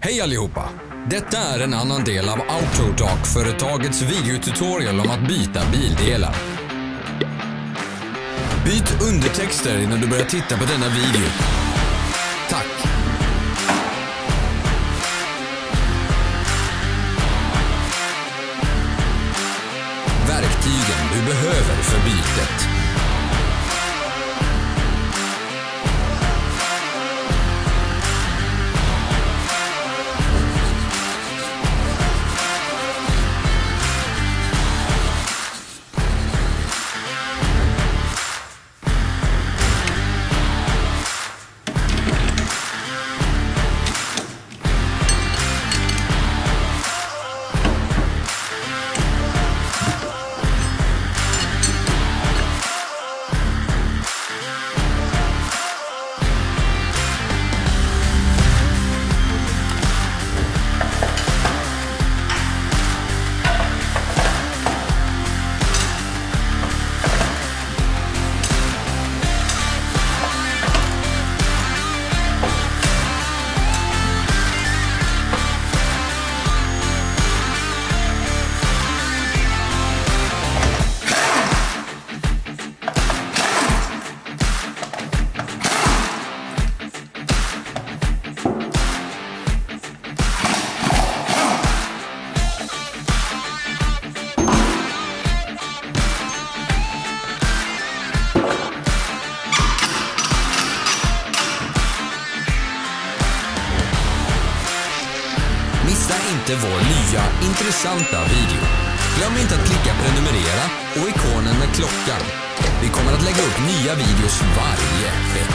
Hej allihopa! Detta är en annan del av Autodoc-företagets videotutorial om att byta bildelar. Byt undertexter innan du börjar titta på denna video. Tack! Verktygen du behöver för bytet. Inte vår nya intressanta video. Glöm inte att klicka prenumerera och ikonen med klockan. Vi kommer att lägga upp nya videos varje vecka.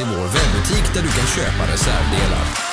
Till vår webbutik där du kan köpa reservdelar.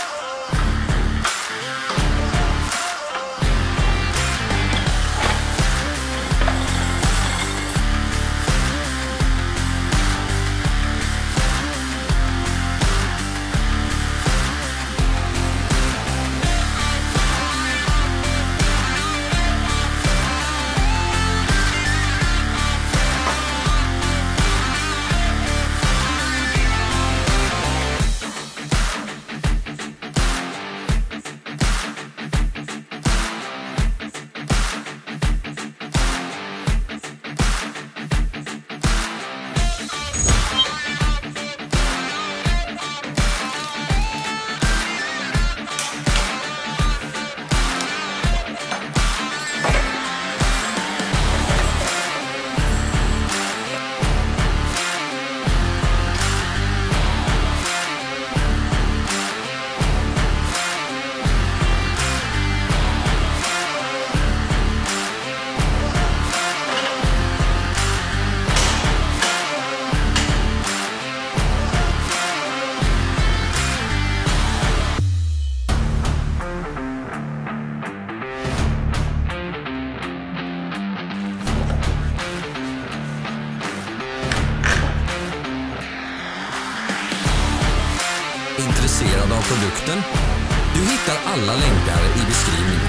Intresserad av produkten? Du hittar alla länkar i beskrivningen.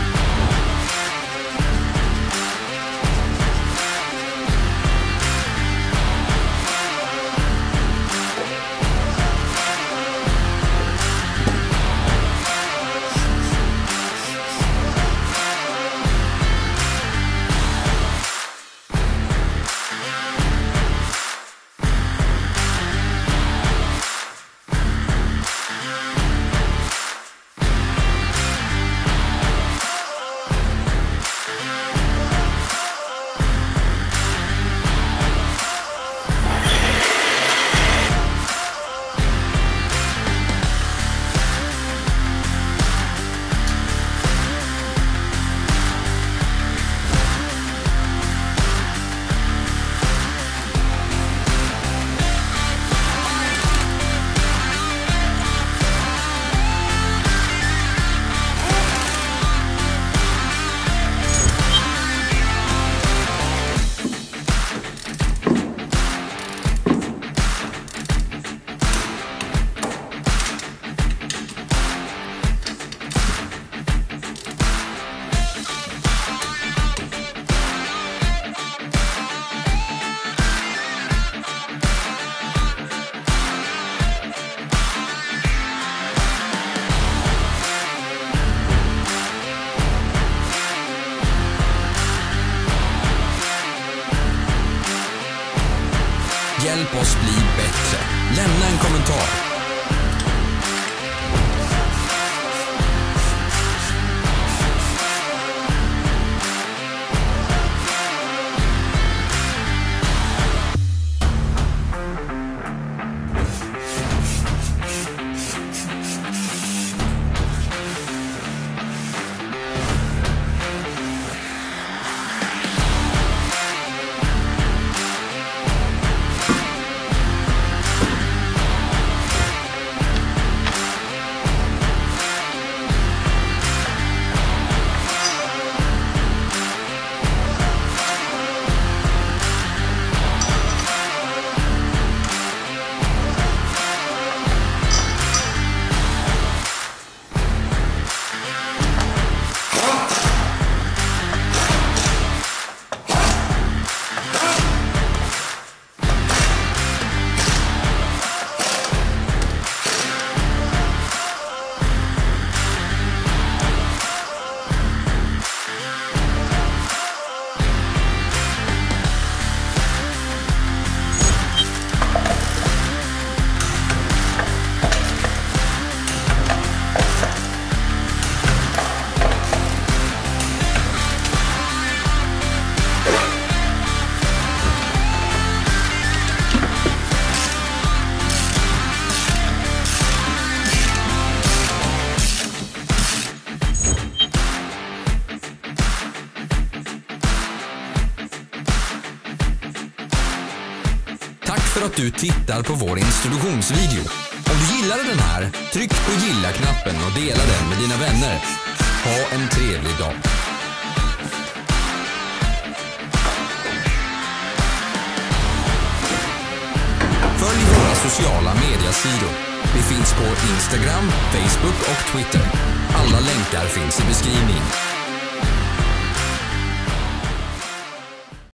Hjälp oss bli bättre. Lämna en kommentar. Du tittar på vår introduktionsvideo. Om du gillade den här, tryck på gilla-knappen och dela den med dina vänner. Ha en trevlig dag. Följ våra sociala mediasidor. Vi finns på Instagram, Facebook och Twitter. Alla länkar finns i beskrivningen.